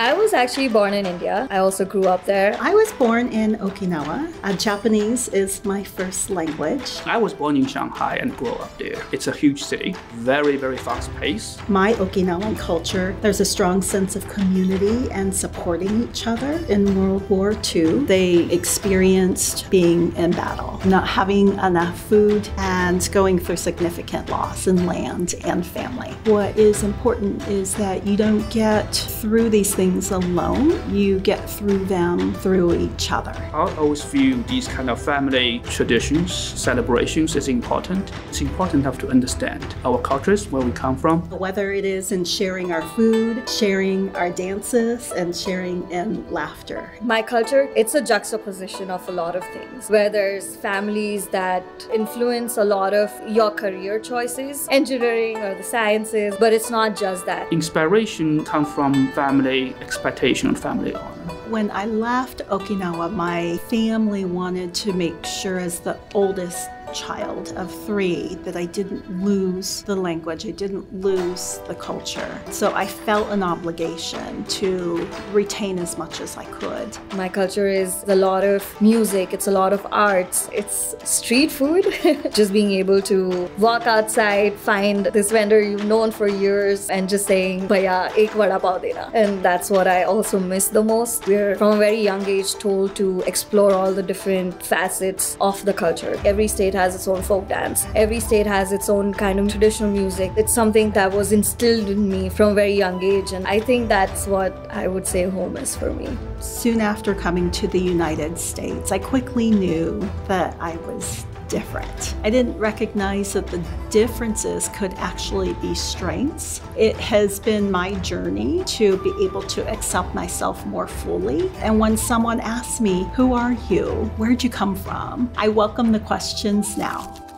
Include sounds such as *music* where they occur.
I was actually born in India. I also grew up there. I was born in Okinawa. Uh, Japanese is my first language. I was born in Shanghai and grew up there. It's a huge city, very, very fast paced. My Okinawan culture, there's a strong sense of community and supporting each other. In World War II, they experienced being in battle, not having enough food, and going through significant loss in land and family. What is important is that you don't get through these things alone, you get through them through each other. I always view these kind of family traditions, celebrations is important. It's important enough to understand our cultures, where we come from. Whether it is in sharing our food, sharing our dances, and sharing in laughter. My culture, it's a juxtaposition of a lot of things, where there's families that influence a lot of your career choices, engineering or the sciences, but it's not just that. Inspiration comes from family expectation and family honor. When I left Okinawa, my family wanted to make sure, as the oldest child of three that I didn't lose the language, I didn't lose the culture. So I felt an obligation to retain as much as I could. My culture is a lot of music, it's a lot of arts, it's street food. *laughs* just being able to walk outside, find this vendor you've known for years, and just saying, Bhaiya, ek vada pav dena. And that's what I also miss the most. We're from a very young age told to explore all the different facets of the culture. Every state has its own folk dance. Every state has its own kind of traditional music. It's something that was instilled in me from a very young age, and I think that's what I would say home is for me. Soon after coming to the United States, I quickly knew that I was different. I didn't recognize that the differences could actually be strengths. It has been my journey to be able to accept myself more fully. And when someone asks me, Who are you? Where'd you come from? I welcome the questions now.